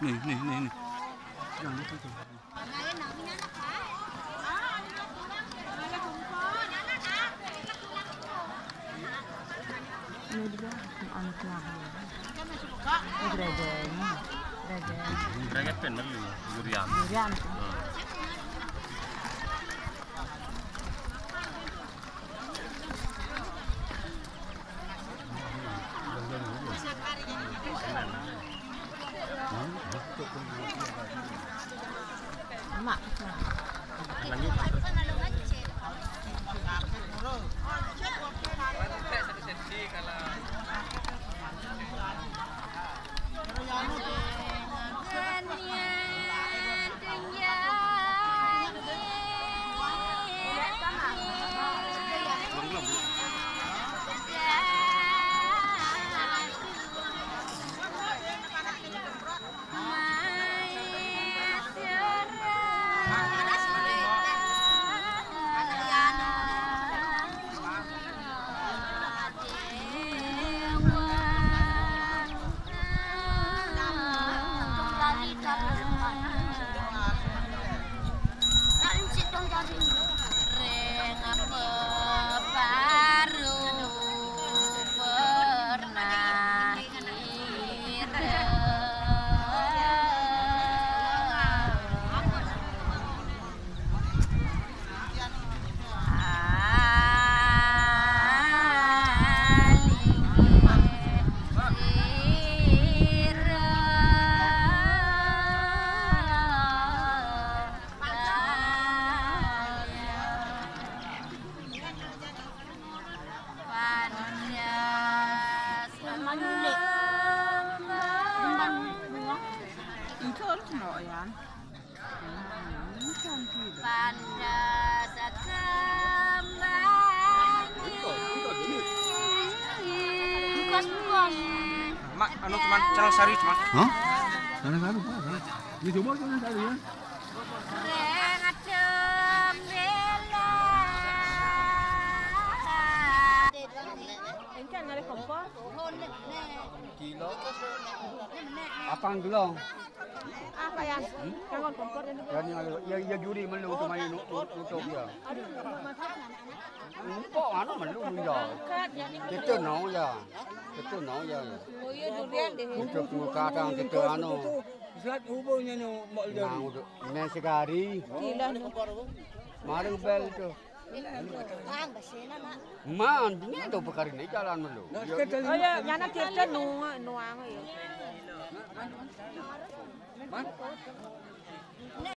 Nih, nih, nih, nih. Ini dia anak lagi. Oh, dragon. Dragon. Dragon pen melu durian. Durian. Ya. Mak, anu cuman channel sari cuman. Hah? Sana sana Pak. Ini coba sana sana ya. Kan ada kompor. Apang dulu. Apa ya? Kan kompor. Ya ya ya. Empok anu melu ya. Kita nau ya. Kita nau ya. Oh iya durian deh. Kita tu kadang kita anu. Zat hubungnya ni mak Nang ne sekali. Gila nih. Marung bel tu. Man, tu perkara ni jalan melu. Oh iya, nyana kita nuang nuang ya.